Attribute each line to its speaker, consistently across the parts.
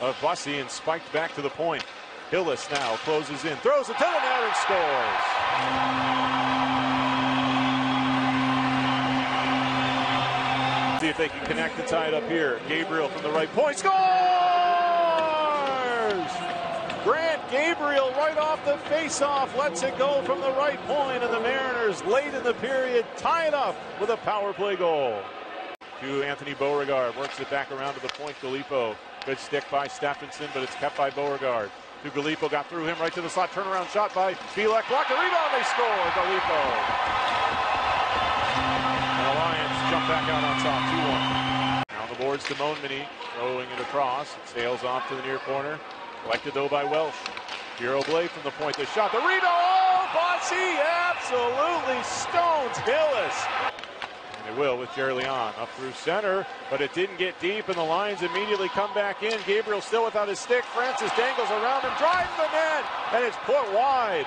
Speaker 1: Uh, of Bussi and spiked back to the point. Hillis now closes in, throws it to the net and scores. See if they can connect the tie up here. Gabriel from the right point scores! Grant Gabriel right off the face-off lets it go from the right point, and the Mariners late in the period tie it up with a power play goal. To Anthony Beauregard, works it back around to the point. Galipeau, good stick by Stephenson, but it's kept by Beauregard. To Galipeau, got through him right to the slot. Turnaround shot by Belek. Block the rebound. They score. Galipeau. The Lions jump back out on top. 2-1. Now the boards to Montminy, throwing it across. It sails off to the near corner. Collected though by Welsh. Hero Blade from the point. The shot. The rebound. Oh, Bussi absolutely stones Hillis. And will with Jeri-Leon up through center, but it didn't get deep, and the Lions immediately come back in. Gabriel still without his stick. Francis dangles around him, drives the net, and it's put wide.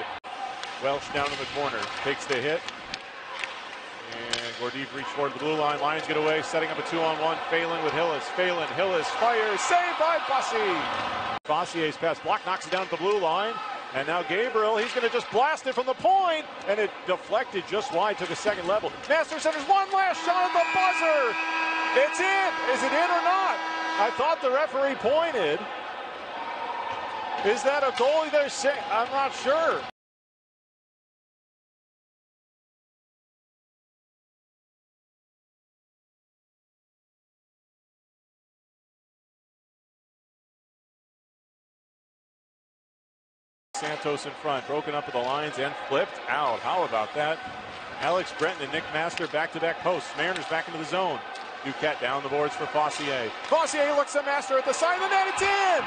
Speaker 1: Welsh down in the corner, takes the hit. And Gordiev reached forward the blue line. Lions get away, setting up a two-on-one. Phelan with Hillis. Phelan, Hillis fires, saved by Bussi. Bossier's pass block knocks it down at the blue line. And now Gabriel, he's going to just blast it from the point, and it deflected just wide, to the second level. Master centers one last shot at the buzzer. It's in. Is it in or not? I thought the referee pointed. Is that a goalie they're saying? I'm not sure. Santos in front, broken up with the lines and flipped out. How about that? Alex Breton and Nick Master back-to-back posts. Mariners back into the zone. Duquette down the boards for Fossier. Fossier looks at Master at the side of the net. It's in!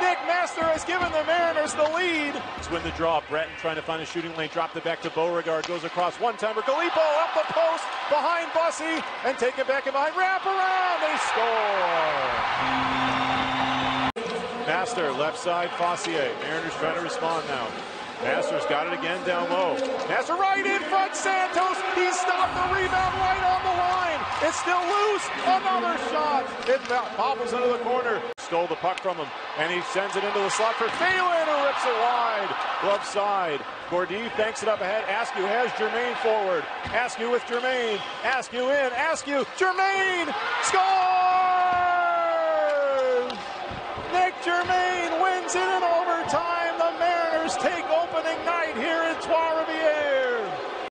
Speaker 1: Nick Master has given the Mariners the lead. Win the draw. Breton trying to find a shooting lane. Dropped it back to Beauregard. Goes across one timer. Galipeau up the post behind Bussi and take it back and behind. Wrap around. They score. Master, left side, Fossier. Mariners trying to respond now. Master's got it again down low. Master right in front, Santos. He stopped the rebound right on the line. It's still loose. Another shot. It bobbles into the corner. Stole the puck from him, and he sends it into the slot for Phelan, who rips it wide. Glove side. Gordiev banks it up ahead. Askew has Germain forward. Askew with Germain. Askew in. Askew. Germain. Score! Warriors take